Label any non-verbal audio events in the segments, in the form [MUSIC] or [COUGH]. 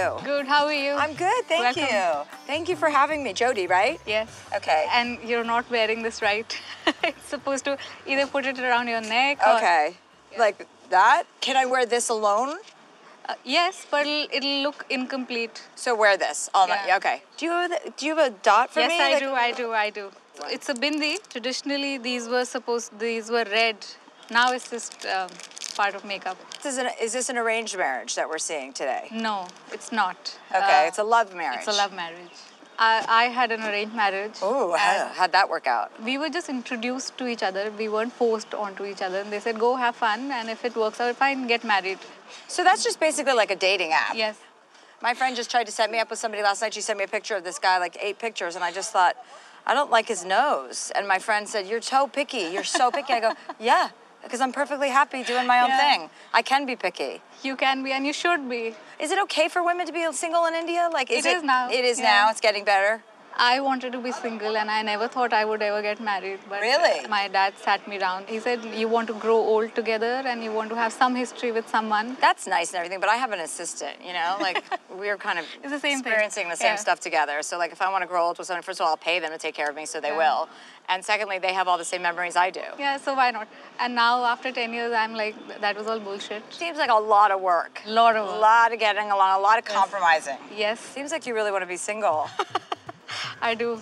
you? Good, how are you? I'm good, thank Welcome. you. Thank you for having me. Jody, right? Yes. Okay. And you're not wearing this right. [LAUGHS] it's supposed to either put it around your neck or. Okay. Like that? Can I wear this alone? Uh, yes, but it'll, it'll look incomplete. So wear this all night. Yeah. Okay. Do you have the, do you have a dot for yes, me? I Like- do, I do, I do. It's a bindi. Traditionally, these were supposed, these were red. Now it's just um, part of makeup. This is, an, is this an arranged marriage that we're seeing today? No, it's not. Okay, Uh, it's a love marriage. It's a love marriage. I, I had an arranged marriage. Oh, how, how'd that work out? we were just introduced to each other. We weren't forced onto each other. And they said, go have fun. And if it works out, fine, get married. So that's just basically like a dating app. Yes. My friend just tried to set me up with somebody last night. She sent me a picture of this guy, like eight pictures, and I just thought, I don't like his nose. And my friend said, You're so picky. You're so picky. I go, [LAUGHS] Yeah, because I'm perfectly happy doing my own Yeah. thing. I can be picky. You can be, and you should be. Is it okay for women to be single in India? Like, is it, It is now, It is yeah. now. It's getting better. I wanted to be single, and I never thought I would ever get married. But Really? my dad sat me down. He said, You want to grow old together, and you want to have some history with someone. That's nice and everything, but I have an assistant, you know? Like, [LAUGHS] we're kind of It's the same thing. experiencing the same Yeah. stuff together. So, like, if I want to grow old with someone, first of all, I'll pay them to take care of me, so they Yeah. will. And secondly, they have all the same memories I do. Yeah, so why not? And now, after 10 years, I'm like, That was all bullshit. Seems like a lot of work. A lot of A lot of getting along, a lot of compromising. Yes, Seems like you really want to be single. [LAUGHS] I do.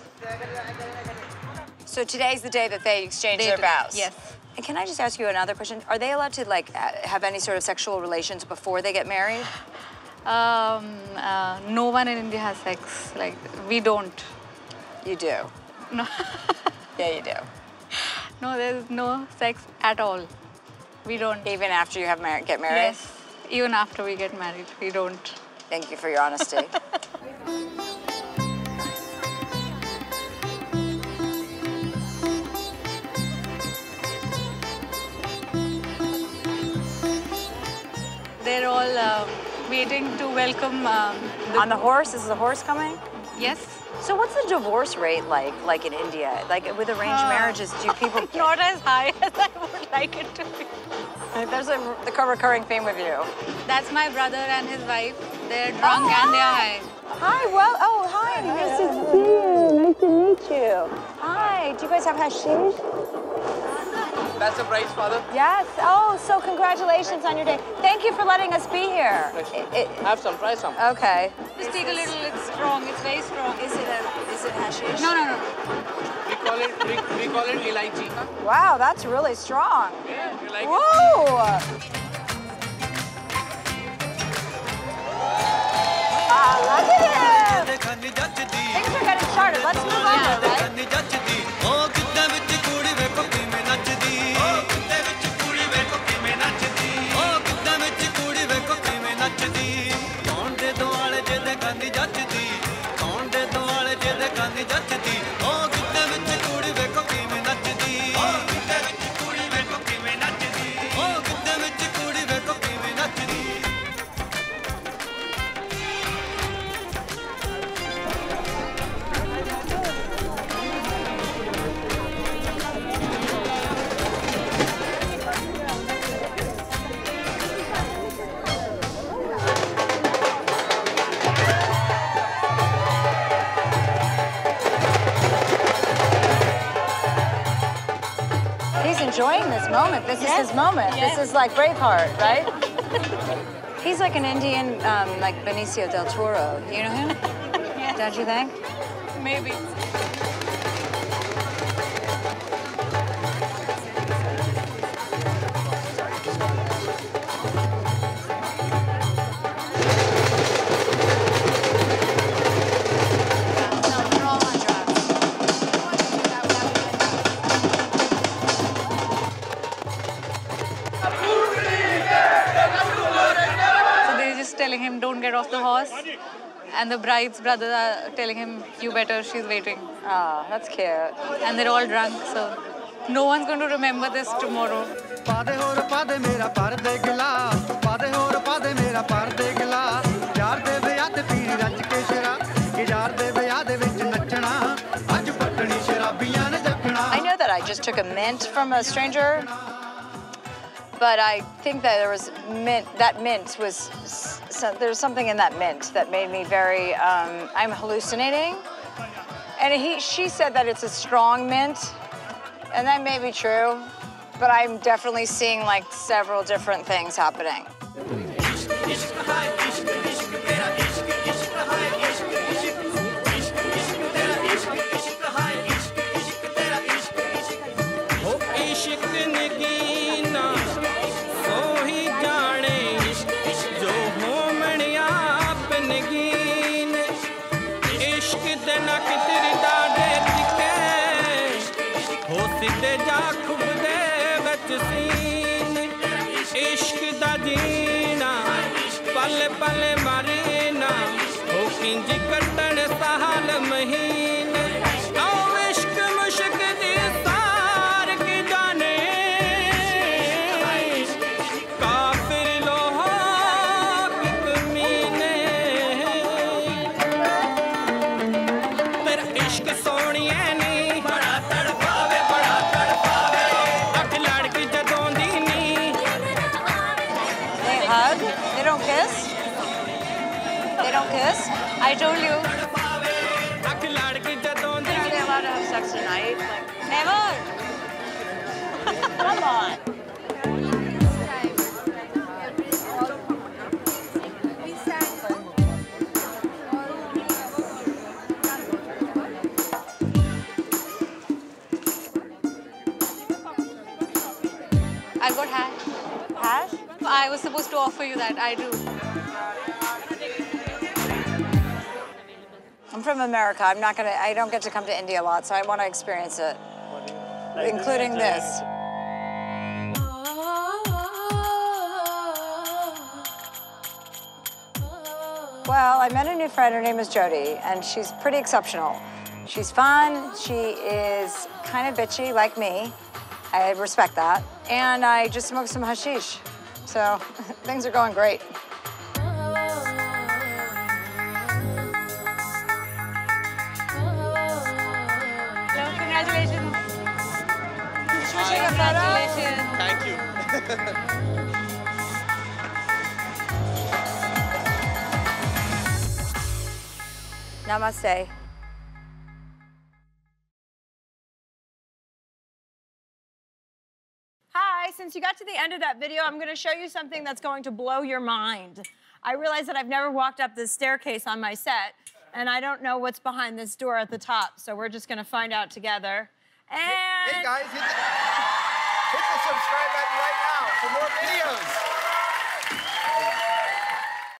so today's the day that they exchange They their do, vows. yes. And can I just ask you another question? Are they allowed to like uh, have any sort of sexual relations before they get married? Um, uh, no one in India has sex. Like, we don't. You do. No. [LAUGHS] Yeah, you do. No, there's no sex at all. We don't. Even after you have mar- get married. Yes. Even after we get married, we don't. Thank you for your honesty. [LAUGHS] They're all uh, waiting to welcome um, the. On the horse, is the horse coming? yes. So what's the divorce rate like, like in India? Like with arranged Uh, marriages, do people? [LAUGHS] Not as high [LAUGHS] as I would like it to be. There's a the recurring theme with you. That's my brother and his wife. They're drunk and they're high. Hi, well, oh, hi, nice to see you. Nice to meet you. Hi, do you guys have hashish? That's a prize, father. Yes. Oh, so congratulations on your day. Thank you for letting us be here. It- it- Have some, try some. okay. Just take a little. It's strong. It's very strong. Is it a, is it hashish? No, no, no. We call it we, we call it elaichi. Wow, that's really strong. Yeah, you like it? Whoa! Ah, look at him! Things are getting started. Let's move over, right? Moment. This is his moment. Yes. This is like Braveheart, right? [LAUGHS] He's like an Indian, um, like Benicio del Toro. You know him? [LAUGHS] Don't you think? Maybe. telling him, don't get off the horse. And the bride's brother are telling him, you better, she's waiting. Ah, that's cute. And they're all drunk, so no one's going to remember this tomorrow. I know that I just took a mint from a stranger but I think that there was mint. That mint was so, there's something in that mint that made me very. Um, I'm hallucinating, and he she said that it's a strong mint, and that may be true, but I'm definitely seeing like several different things happening. Medina, pale pale hug. They don't kiss. They don't kiss. I told you. Are allowed to have sex tonight. Like, never. Come on. I was supposed to offer you that. I do. I'm from America. I'm not gonna. I don't get to come to India a lot, so I want to experience it, including this. Well, I met a new friend. Her name is Jody, and she's pretty exceptional. She's fun. She is kind of bitchy, like me. I respect that. And I just smoked some hashish. So [LAUGHS] things are going great. Congratulations. Take a photo. Congratulations. Thank you. Namaste. Since you got to the end of that video, I'm going to show you something that's going to blow your mind. I realize that I've never walked up this staircase on my set, and I don't know what's behind this door at the top, so we're just going to find out together. And Hey guys, hit the, hit the subscribe button right now for more videos.